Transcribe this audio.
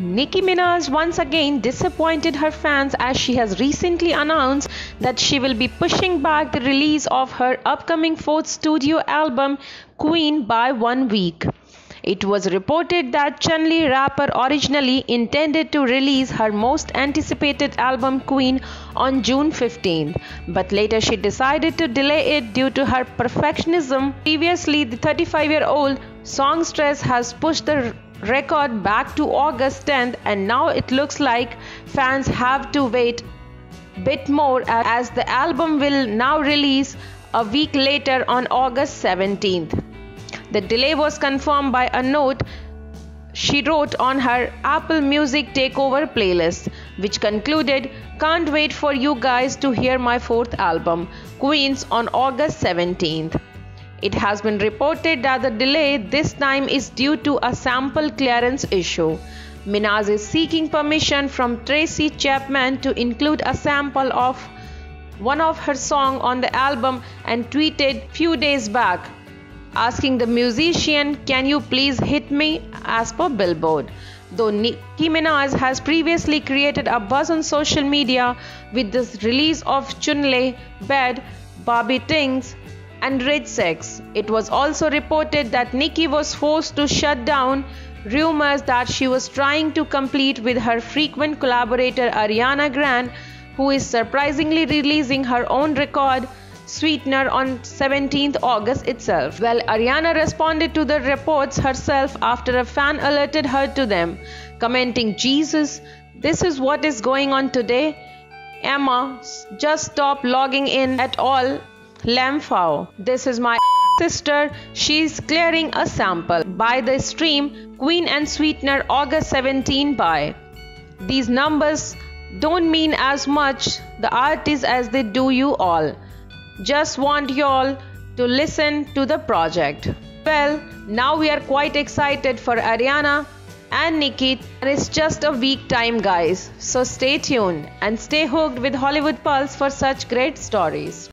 Nicki Minaj once again disappointed her fans as she has recently announced that she will be pushing back the release of her upcoming fourth studio album, Queen, by one week. It was reported that Chun-Li rapper originally intended to release her most anticipated album Queen on June 15, but later she decided to delay it due to her perfectionism. Previously, the 35-year-old songstress has pushed the record back to August 10th and now it looks like fans have to wait bit more as the album will now release a week later on August 17th. The delay was confirmed by a note she wrote on her Apple Music Takeover playlist, which concluded, Can't wait for you guys to hear my fourth album, Queens, on August 17th. It has been reported that the delay this time is due to a sample clearance issue. Minaj is seeking permission from Tracy Chapman to include a sample of one of her song on the album and tweeted few days back asking the musician can you please hit me as per Billboard. Though Nicki Minaj has previously created a buzz on social media with the release of Chun-Li, Bad, Barbie Tings, and Rich Sex. It was also reported that Nicki was forced to shut down rumors that she was trying to compete with her frequent collaborator Ariana Grande, who is surprisingly releasing her own record Sweetener on 17th August itself. Well, Ariana responded to the reports herself after a fan alerted her to them, commenting, Jesus, this is what is going on today. Emma, just stop logging in at all Lamphao. This is my sister. She's clearing a sample. By the stream, Queen and Sweetener August 17 by. These numbers don't mean as much the artists as they do you all. Just want y'all to listen to the project. Well, now we are quite excited for Ariana and Nicki and it's just a week time guys. So stay tuned and stay hooked with Hollywood Pulse for such great stories.